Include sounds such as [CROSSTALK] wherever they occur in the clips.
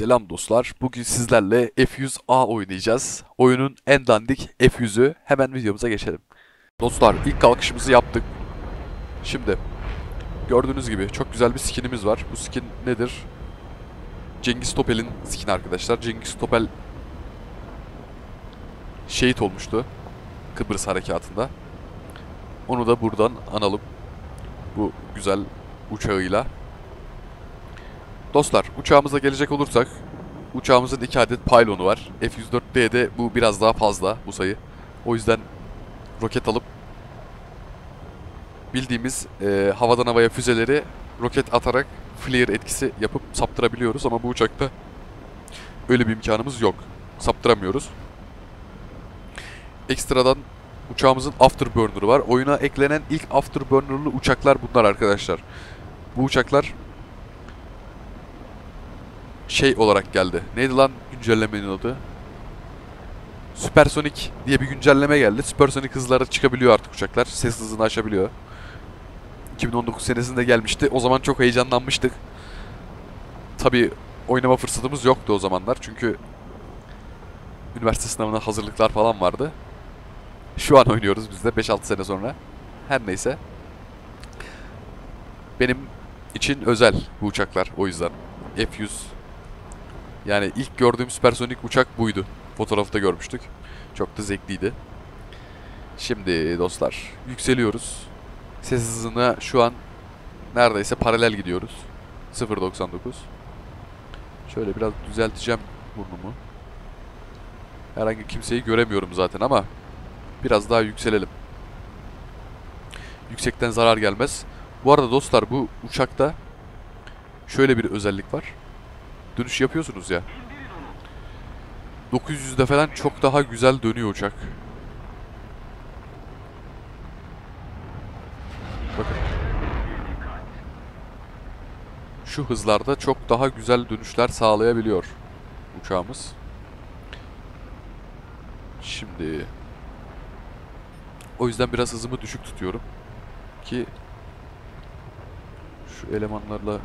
Selam dostlar. Bugün sizlerle F100A oynayacağız. Oyunun en dandik F100'ü. Hemen videomuza geçelim. Dostlar ilk kalkışımızı yaptık. Şimdi gördüğünüz gibi çok güzel bir skinimiz var. Bu skin nedir? Cengiz Topel'in skin arkadaşlar. Cengiz Topel şehit olmuştu Kıbrıs harekatında. Onu da buradan analım. Bu güzel uçağıyla. Dostlar uçağımıza gelecek olursak uçağımızın iki adet pylonu var. F-104B'de bu biraz daha fazla bu sayı. O yüzden roket alıp bildiğimiz e, havadan havaya füzeleri roket atarak flare etkisi yapıp saptırabiliyoruz ama bu uçakta öyle bir imkanımız yok. Saptıramıyoruz. Ekstradan uçağımızın afterburner'ı var. Oyuna eklenen ilk afterburner'lı uçaklar bunlar arkadaşlar. Bu uçaklar şey olarak geldi. Neydi lan güncellemenin adı? Süpersonik diye bir güncelleme geldi. Süpersonik hızlara çıkabiliyor artık uçaklar. Ses hızını aşabiliyor. 2019 senesinde gelmişti. O zaman çok heyecanlanmıştık. Tabi oynama fırsatımız yoktu o zamanlar. Çünkü üniversite sınavına hazırlıklar falan vardı. Şu an oynuyoruz biz de 5-6 sene sonra. Her neyse. Benim için özel bu uçaklar o yüzden. F-100 yani ilk gördüğüm süpersonik uçak buydu. Fotoğrafta görmüştük. Çok da zevkliydi. Şimdi dostlar yükseliyoruz. Ses hızına şu an neredeyse paralel gidiyoruz. 0.99. Şöyle biraz düzelteceğim burnumu. Herhangi kimseyi göremiyorum zaten ama biraz daha yükselelim. Yüksekten zarar gelmez. Bu arada dostlar bu uçakta şöyle bir özellik var dönüş yapıyorsunuz ya. 900'de falan çok daha güzel dönüyor uçak. Bakın. Şu hızlarda çok daha güzel dönüşler sağlayabiliyor uçağımız. Şimdi o yüzden biraz hızımı düşük tutuyorum ki şu elemanlarla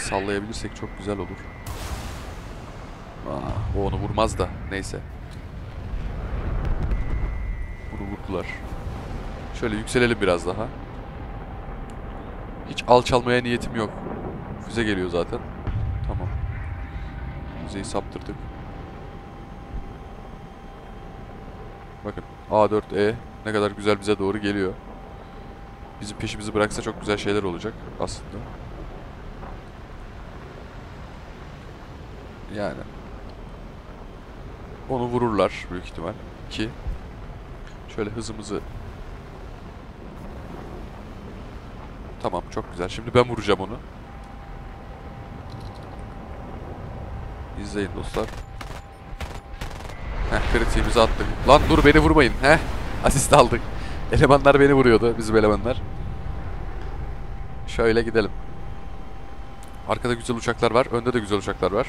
sallayabilirsek çok güzel olur. Aa, o onu vurmaz da. Neyse. Bunu vurdular. Şöyle yükselelim biraz daha. Hiç alçalmaya niyetim yok. Füze geliyor zaten. Tamam. Füzeyi saptırdık. Bakın A4E ne kadar güzel bize doğru geliyor. Bizim peşimizi bıraksa çok güzel şeyler olacak aslında. Yani. Onu vururlar büyük ihtimal. Ki. Şöyle hızımızı. Tamam çok güzel. Şimdi ben vuracağım onu. İzleyin dostlar. Heh kritiğimizi attık. Lan dur beni vurmayın. Heh. Asist aldık. Elemanlar beni vuruyordu. Bizim elemanlar. Şöyle gidelim. Arkada güzel uçaklar var. Önde de güzel uçaklar var.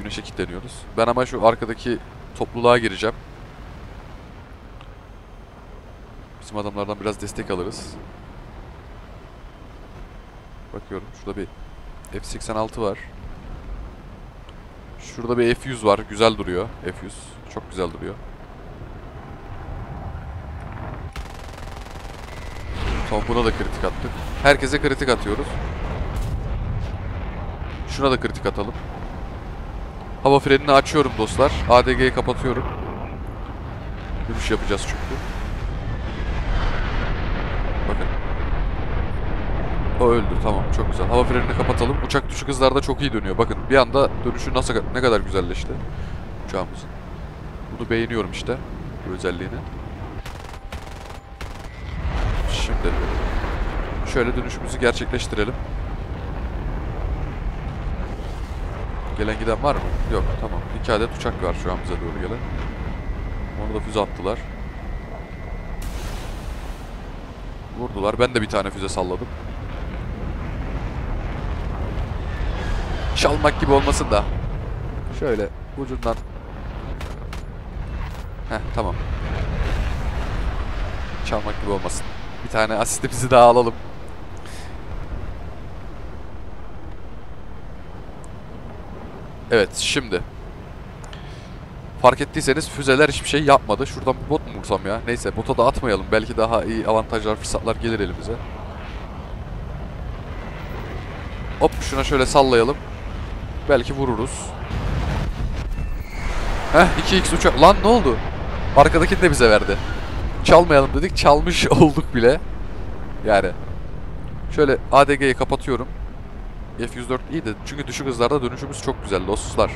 Güneşe kilitleniyoruz. Ben ama şu arkadaki topluluğa gireceğim. Bizim adamlardan biraz destek alırız. Bakıyorum şurada bir F-86 var. Şurada bir F-100 var. Güzel duruyor. F-100. Çok güzel duruyor. Tamam buna da kritik attık. Herkese kritik atıyoruz. Şuna da kritik atalım. Hava frenini açıyorum dostlar. ADG'yi kapatıyorum. Dönüş yapacağız çünkü. Bakın. O öldü. Tamam çok güzel. Hava frenini kapatalım. Uçak düşük hızlarda çok iyi dönüyor. Bakın bir anda dönüşü nasıl ne kadar güzelleşti. Uçağımızın. Bunu beğeniyorum işte. Bu özelliğini. Şimdi şöyle dönüşümüzü gerçekleştirelim. Gelen giden var mı? Yok tamam. İki adet uçak var şu an bize doğru gelen. Onu da füze attılar. Vurdular. Ben de bir tane füze salladım. Çalmak gibi olmasın da. Şöyle ucundan. Heh tamam. Çalmak gibi olmasın. Bir tane asistimizi daha alalım. Evet şimdi. Fark ettiyseniz füzeler hiçbir şey yapmadı. Şuradan bir bot mu vursam ya? Neyse bota da atmayalım. Belki daha iyi avantajlar, fırsatlar gelir elimize. Hop şuna şöyle sallayalım. Belki vururuz. Heh 2x uçak. Lan ne oldu? Arkadakini de bize verdi. Çalmayalım dedik. Çalmış [LAUGHS] olduk bile. Yani. Şöyle ADG'yi kapatıyorum. F-104 iyi de çünkü düşük hızlarda dönüşümüz çok güzel dostlar.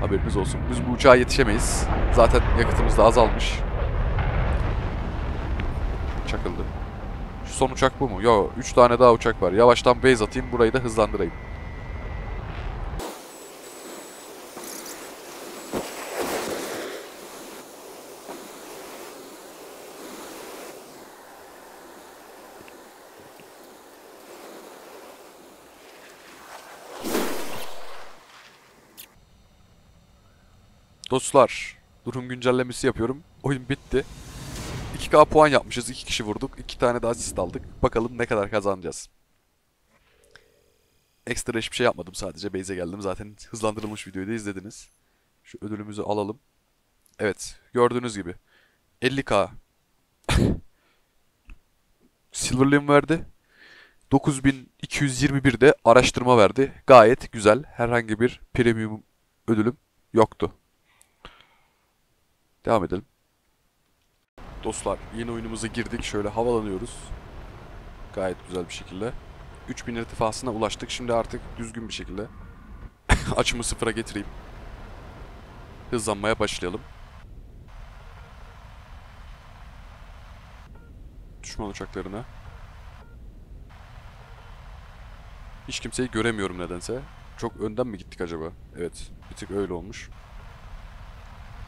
Haberiniz olsun. Biz bu uçağa yetişemeyiz. Zaten yakıtımız da azalmış. Çakıldı. Şu son uçak bu mu? Yo 3 tane daha uçak var. Yavaştan base atayım burayı da hızlandırayım. Dostlar, durum güncellemesi yapıyorum. Oyun bitti. 2K puan yapmışız. 2 kişi vurduk. 2 tane de asist aldık. Bakalım ne kadar kazanacağız. Ekstra hiçbir şey yapmadım sadece. Base'e geldim. Zaten hızlandırılmış videoyu da izlediniz. Şu ödülümüzü alalım. Evet. Gördüğünüz gibi. 50K. [LAUGHS] Silverlium verdi. 9221 de araştırma verdi. Gayet güzel. Herhangi bir premium ödülüm yoktu. Devam edelim. Dostlar yeni oyunumuza girdik. Şöyle havalanıyoruz. Gayet güzel bir şekilde. 3000 irtifasına ulaştık. Şimdi artık düzgün bir şekilde [LAUGHS] açımı sıfıra getireyim. Hızlanmaya başlayalım. Düşman uçaklarına. Hiç kimseyi göremiyorum nedense. Çok önden mi gittik acaba? Evet. Bir tık öyle olmuş.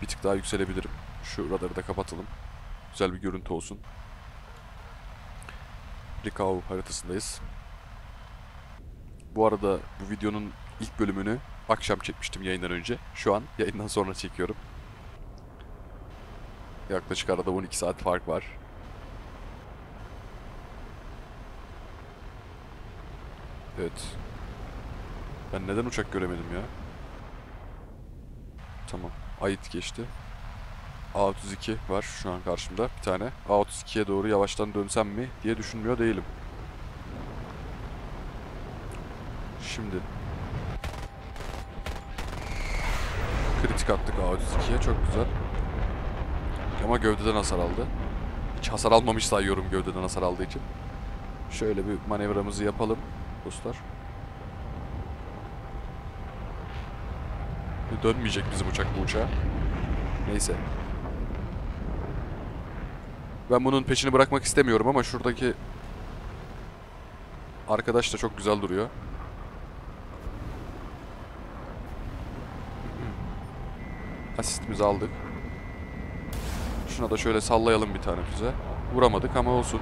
Bir tık daha yükselebilirim. Şu radarı da kapatalım. Güzel bir görüntü olsun. Likao haritasındayız. Bu arada bu videonun ilk bölümünü akşam çekmiştim yayından önce. Şu an yayından sonra çekiyorum. Yaklaşık arada 12 saat fark var. Evet. Ben neden uçak göremedim ya? Tamam. Ait geçti. A32 var şu an karşımda bir tane. A32'ye doğru yavaştan dönsem mi diye düşünmüyor değilim. Şimdi. Kritik attık A32'ye çok güzel. Ama gövdeden hasar aldı. Hiç hasar almamış sayıyorum gövdeden hasar aldığı için. Şöyle bir manevramızı yapalım dostlar. Dönmeyecek bizim uçak bu uçağa. Neyse. Ben bunun peşini bırakmak istemiyorum ama şuradaki arkadaş da çok güzel duruyor. Asistimizi aldık. Şuna da şöyle sallayalım bir tane füze. Vuramadık ama olsun.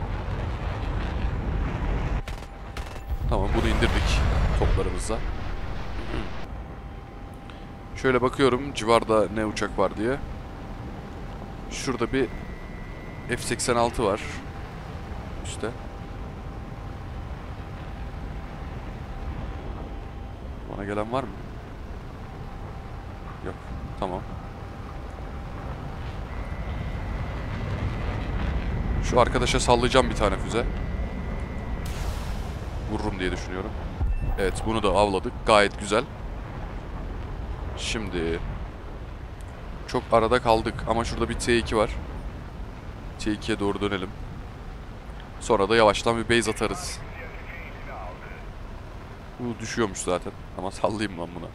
Tamam bunu indirdik toplarımızla. Şöyle bakıyorum civarda ne uçak var diye. Şurada bir F-86 var. İşte. Bana gelen var mı? Yok. Tamam. Şu arkadaşa sallayacağım bir tane füze. Vururum diye düşünüyorum. Evet bunu da avladık. Gayet güzel. Şimdi çok arada kaldık ama şurada bir T2 var. T2'ye doğru dönelim. Sonra da yavaştan bir base atarız. Bu düşüyormuş zaten. Ama sallayayım lan buna.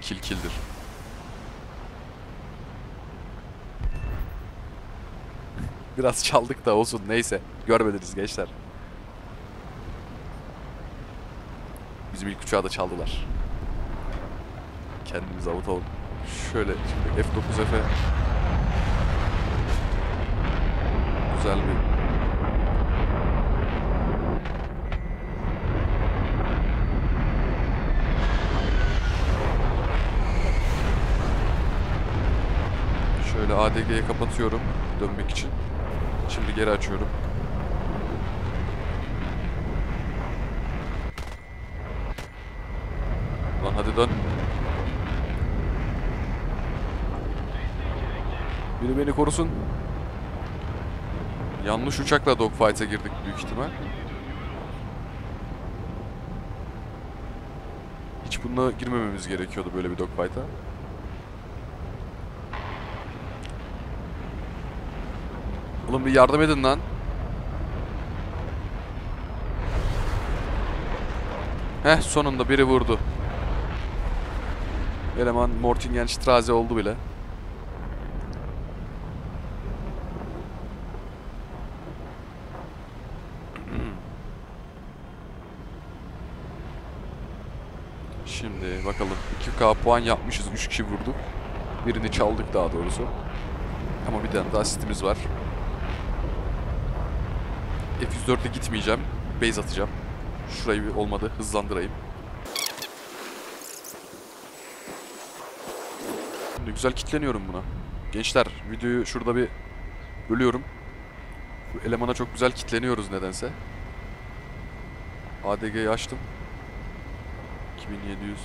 Kill killdir. Biraz çaldık da olsun neyse. Görmediniz gençler. Bizim ilk uçağı da çaldılar. Kendimizi avutalım. Şöyle şimdi F9F'e güzel bir Şöyle ADG'yi kapatıyorum dönmek için. Şimdi geri açıyorum. Lan hadi dön. Biri beni korusun. Yanlış uçakla dogfight'a girdik büyük ihtimal. Hiç bununla girmememiz gerekiyordu böyle bir dogfight'a. Oğlum bir yardım edin lan. Heh sonunda biri vurdu. Eleman Mortingenstraße oldu bile. 4K puan yapmışız. 3 kişi vurduk. Birini çaldık daha doğrusu. Ama bir tane daha asistimiz var. F104'e gitmeyeceğim. Base atacağım. Şurayı bir olmadı. Hızlandırayım. Şimdi güzel kitleniyorum buna. Gençler videoyu şurada bir bölüyorum. Bu elemana çok güzel kitleniyoruz nedense. ADG'yi açtım. 2700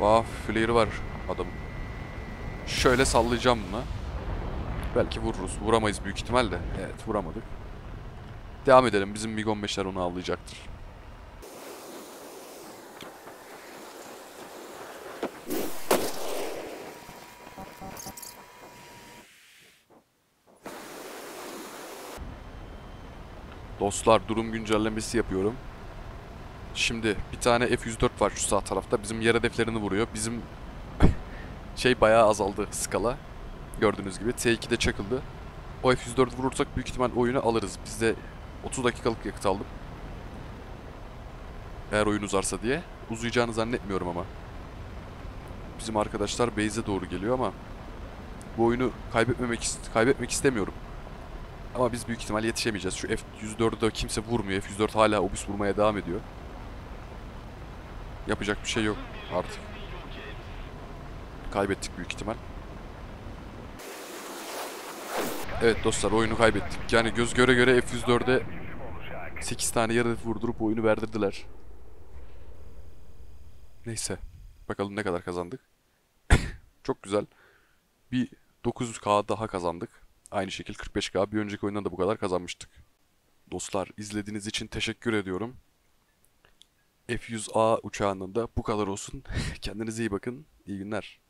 Vah flare var adamın. Şöyle sallayacağım buna. Belki vururuz. Vuramayız büyük ihtimalle. Evet vuramadık. Devam edelim. Bizim MiG-15'ler onu avlayacaktır. Dostlar durum güncellemesi yapıyorum. Şimdi bir tane F-104 var şu sağ tarafta. Bizim yer hedeflerini vuruyor. Bizim [LAUGHS] şey bayağı azaldı skala. Gördüğünüz gibi. T2'de çakıldı. O F-104 vurursak büyük ihtimal oyunu alırız. Biz de 30 dakikalık yakıt aldım. Eğer oyun uzarsa diye. Uzayacağını zannetmiyorum ama. Bizim arkadaşlar base'e doğru geliyor ama bu oyunu kaybetmemek kaybetmek istemiyorum. Ama biz büyük ihtimal yetişemeyeceğiz. Şu F-104'ü de kimse vurmuyor. F-104 hala obüs vurmaya devam ediyor. Yapacak bir şey yok artık. Kaybettik büyük ihtimal. Evet dostlar oyunu kaybettik. Yani göz göre göre F-104'e 8 tane yarı vurdurup oyunu verdirdiler. Neyse. Bakalım ne kadar kazandık. [LAUGHS] Çok güzel. Bir 900k daha kazandık. Aynı şekil 45k. Bir önceki oyundan da bu kadar kazanmıştık. Dostlar izlediğiniz için teşekkür ediyorum. F100A uçağının da bu kadar olsun. [LAUGHS] Kendinize iyi bakın. İyi günler.